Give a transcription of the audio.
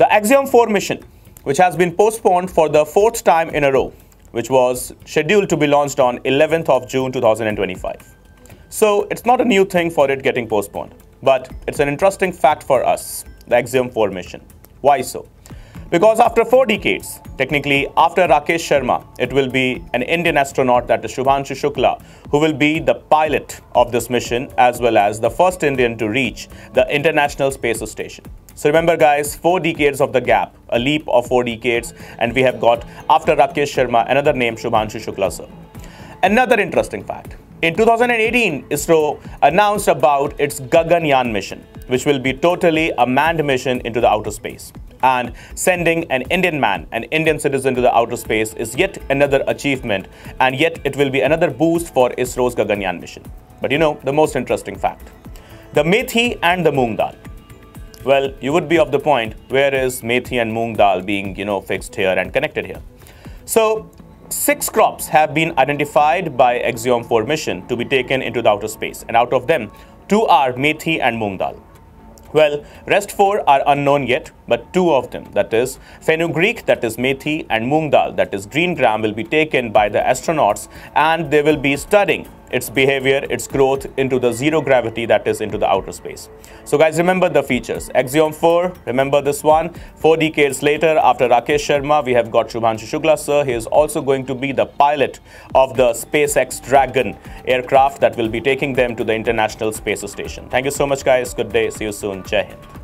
The Axiom 4 mission, which has been postponed for the fourth time in a row, which was scheduled to be launched on 11th of June 2025. So it's not a new thing for it getting postponed, but it's an interesting fact for us, the Axiom 4 mission. Why so? Because after four decades, technically after Rakesh Sharma, it will be an Indian astronaut that is Shubhanshu Shukla who will be the pilot of this mission as well as the first Indian to reach the International Space Station. So remember guys, four decades of the gap, a leap of four decades, and we have got after Rakesh Sharma another name Shubhanshu Shukla sir. Another interesting fact. In 2018, ISRO announced about its Gaganyaan mission, which will be totally a manned mission into the outer space. And sending an Indian man, an Indian citizen to the outer space is yet another achievement, and yet it will be another boost for ISRO's Gaganyaan mission. But you know, the most interesting fact. The Methi and the Moong Dal. Well, you would be of the point, where is Methi and Moong Dal being, you know, fixed here and connected here? So, six crops have been identified by Axiom 4 mission to be taken into the outer space. And out of them, two are Methi and Moong Dal. Well, rest four are unknown yet, but two of them, that is fenugreek, that is methi, and moong dal, that is green gram, will be taken by the astronauts and they will be studying its behavior, its growth into the zero gravity that is into the outer space. So guys, remember the features. Axiom 4, remember this one. Four decades later, after Rakesh Sharma, we have got Shubhanshu Shukla sir. He is also going to be the pilot of the SpaceX Dragon aircraft that will be taking them to the International Space Station. Thank you so much guys. Good day. See you soon. Jai Hind.